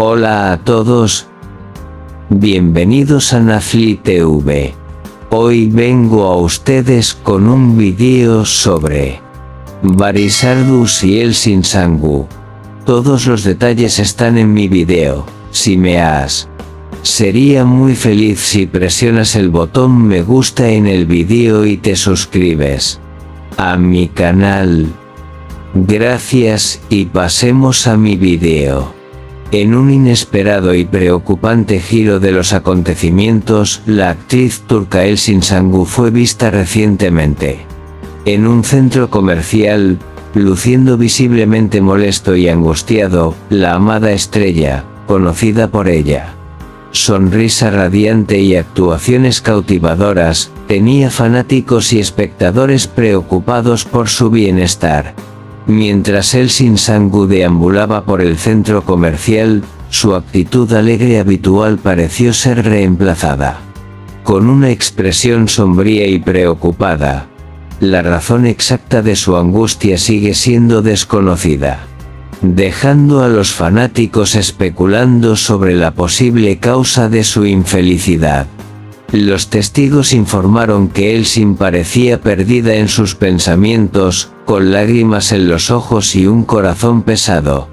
Hola a todos. Bienvenidos a Nafli TV. Hoy vengo a ustedes con un video sobre Barisardus y el Sinsangu. Todos los detalles están en mi video, si me has. Sería muy feliz si presionas el botón me gusta en el video y te suscribes a mi canal. Gracias y pasemos a mi video. En un inesperado y preocupante giro de los acontecimientos, la actriz turca Elsin Sangu fue vista recientemente. En un centro comercial, luciendo visiblemente molesto y angustiado, la amada estrella, conocida por ella. Sonrisa radiante y actuaciones cautivadoras, tenía fanáticos y espectadores preocupados por su bienestar. Mientras el Sangu deambulaba por el centro comercial, su actitud alegre habitual pareció ser reemplazada. Con una expresión sombría y preocupada. La razón exacta de su angustia sigue siendo desconocida. Dejando a los fanáticos especulando sobre la posible causa de su infelicidad. Los testigos informaron que Elsin parecía perdida en sus pensamientos, con lágrimas en los ojos y un corazón pesado.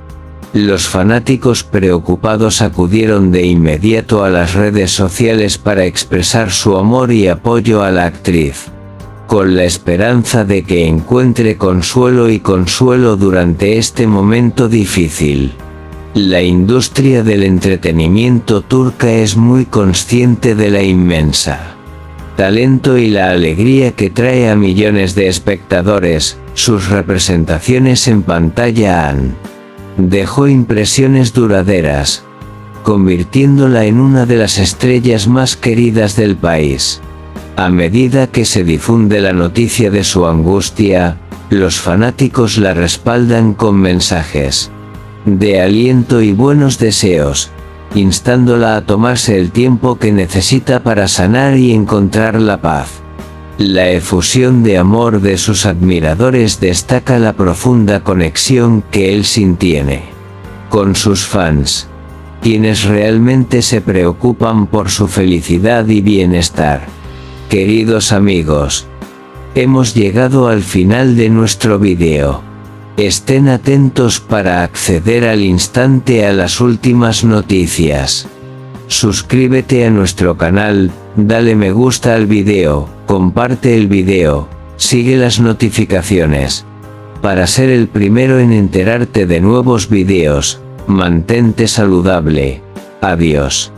Los fanáticos preocupados acudieron de inmediato a las redes sociales para expresar su amor y apoyo a la actriz. Con la esperanza de que encuentre consuelo y consuelo durante este momento difícil. La industria del entretenimiento turca es muy consciente de la inmensa talento y la alegría que trae a millones de espectadores, sus representaciones en pantalla han dejó impresiones duraderas, convirtiéndola en una de las estrellas más queridas del país. A medida que se difunde la noticia de su angustia, los fanáticos la respaldan con mensajes de aliento y buenos deseos, instándola a tomarse el tiempo que necesita para sanar y encontrar la paz. La efusión de amor de sus admiradores destaca la profunda conexión que él tiene con sus fans, quienes realmente se preocupan por su felicidad y bienestar. Queridos amigos, hemos llegado al final de nuestro video. Estén atentos para acceder al instante a las últimas noticias. Suscríbete a nuestro canal, dale me gusta al video, comparte el video, sigue las notificaciones. Para ser el primero en enterarte de nuevos videos, mantente saludable. Adiós.